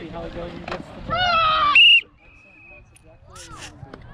see how he goes against the ah! ball.